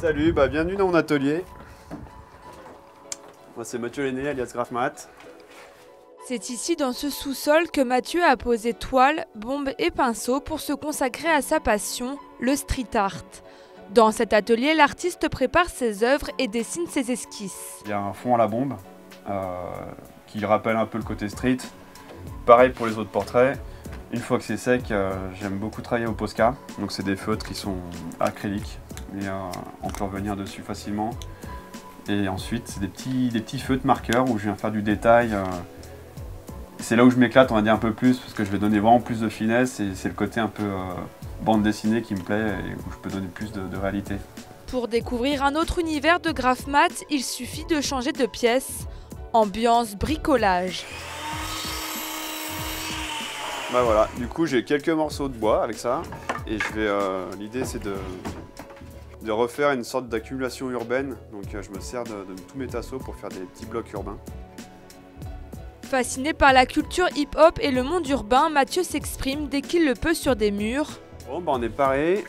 Salut, bah bienvenue dans mon atelier. Moi c'est Mathieu Lenné alias Grafmat. C'est ici dans ce sous-sol que Mathieu a posé toile, bombe et pinceau pour se consacrer à sa passion, le street art. Dans cet atelier, l'artiste prépare ses œuvres et dessine ses esquisses. Il y a un fond à la bombe euh, qui rappelle un peu le côté street. Pareil pour les autres portraits. Une fois que c'est sec, euh, j'aime beaucoup travailler au Posca. Donc c'est des feutres qui sont acryliques et euh, on peut revenir dessus facilement. Et ensuite, c'est des petits, des petits feutres marqueurs où je viens faire du détail. euh, c'est là où je m'éclate, on va dire un peu plus, parce que je vais donner vraiment plus de finesse et c'est le côté un peu euh, bande dessinée qui me plaît et où je peux donner plus de, de réalité. Pour découvrir un autre univers de Graphmat, il suffit de changer de pièce. Ambiance bricolage. Bah voilà, du coup j'ai quelques morceaux de bois avec ça et je vais. euh, L'idée c'est de, de refaire une sorte d'accumulation urbaine. Donc euh, je me sers de, de tous mes tasseaux pour faire des petits blocs urbains. Fasciné par la culture hip-hop et le monde urbain, Mathieu s'exprime dès qu'il le peut sur des murs. Bon bah on est paré.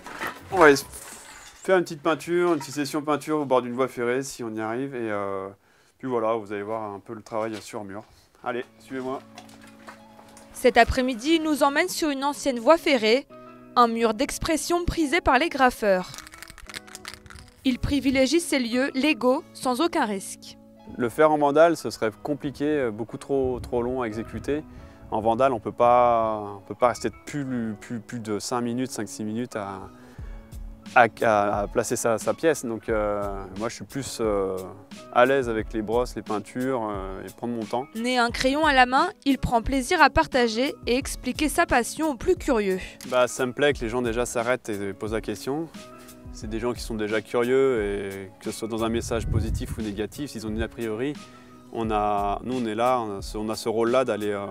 On va faire une petite peinture, une petite session peinture au bord d'une voie ferrée si on y arrive et euh, puis voilà, vous allez voir un peu le travail sur mur. Allez, suivez-moi. Cet après-midi, il nous emmène sur une ancienne voie ferrée, un mur d'expression prisé par les graffeurs. Il privilégie ces lieux légaux sans aucun risque. Le faire en vandale, ce serait compliqué, euh, beaucoup trop, trop long à exécuter. En vandale, on ne peut pas rester plus, plus, plus de 5 minutes, 5-6 minutes à, à- à- à placer sa, sa pièce. Donc euh, moi, je suis plus euh, à l'aise avec les brosses, les peintures euh, et prendre mon temps. Né un crayon à la main, il prend plaisir à partager et expliquer sa passion aux plus curieux. Bah, ça me plaît que les gens déjà s'arrêtent et posent la question. C'est des gens qui sont déjà curieux et que ce soit dans un message positif ou négatif, s'ils ont une a priori, on a, nous on est là, on a ce, rôle-là d'aller euh,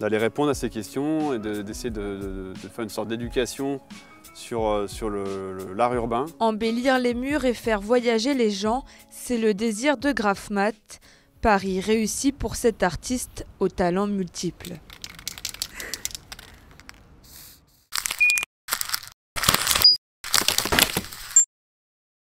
d'aller répondre à ces questions et de- d'essayer de, faire une sorte d'éducation sur, euh, sur l'art urbain. Embellir les murs et faire voyager les gens, c'est le désir de Graphmat. Paris réussi pour cet artiste aux talents multiples.